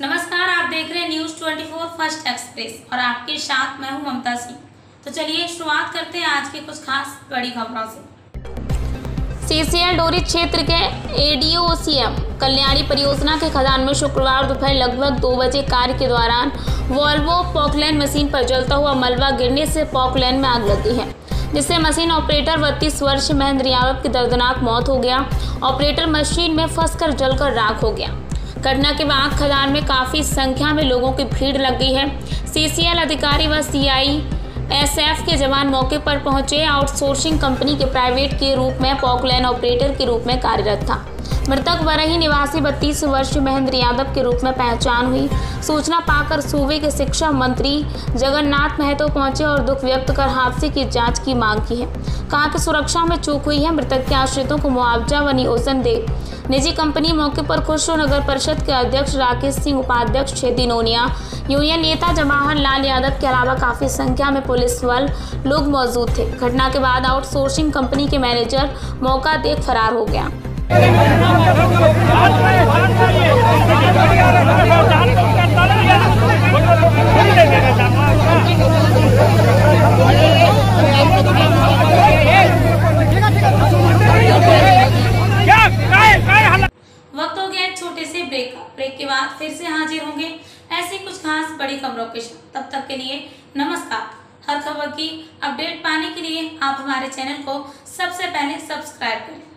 नमस्कार, आप देख रहे हैं न्यूज़ 24 फ़र्स्ट एक्सप्रेस और आपके साथ मैं हूँ ममता सिंह। तो चलिए शुरुआत करते हैं आज की कुछ खास बड़ी खबरों से। सीसीएल डोरी क्षेत्र के एडीओसीएम कल्याणी परियोजना के खदान में शुक्रवार दोपहर लगभग दो बजे कार्य के दौरान वॉल्वो पॉकलैंड मशीन पर जलता हुआ मलबा गिरने से पॉकलैंड में आग लगी है, जिससे मशीन ऑपरेटर बत्तीस वर्ष महेंद्र यादव की दर्दनाक मौत हो गया। ऑपरेटर मशीन में फंसकर जलकर राख हो गया। घटना के बाद खदान में काफ़ी संख्या में लोगों की भीड़ लग गई है। सीसीएल अधिकारी व सीआई एसएफ के जवान मौके पर पहुँचे। आउटसोर्सिंग कंपनी के प्राइवेट के रूप में पॉकलैन ऑपरेटर के रूप में कार्यरत था। मृतक वरही निवासी बत्तीस वर्षीय महेंद्र यादव के रूप में पहचान हुई। सूचना पाकर सूबे के शिक्षा मंत्री जगन्नाथ महतो पहुँचे और दुख व्यक्त कर हादसे की जाँच की मांग की है। कहा कि सुरक्षा में चूक हुई है, मृतक के आश्रितों को मुआवजा व नियोजन दे। निजी कंपनी मौके पर खुशरो नगर परिषद के अध्यक्ष राकेश सिंह, उपाध्यक्ष छेदी नोनिया, यूनियन नेता जवाहर लाल यादव के अलावा काफ़ी संख्या में पुलिस बल लोग मौजूद थे। घटना के बाद आउटसोर्सिंग कंपनी के मैनेजर मौका देख फरार हो गया। वक्त हो गया एक छोटे से ब्रेक का। ब्रेक के बाद फिर से हाजिर होंगे ऐसी कुछ खास बड़ी खबरों के साथ। तब तक के लिए नमस्कार। हर खबर की अपडेट पाने के लिए आप हमारे चैनल को सबसे पहले सब्सक्राइब करें।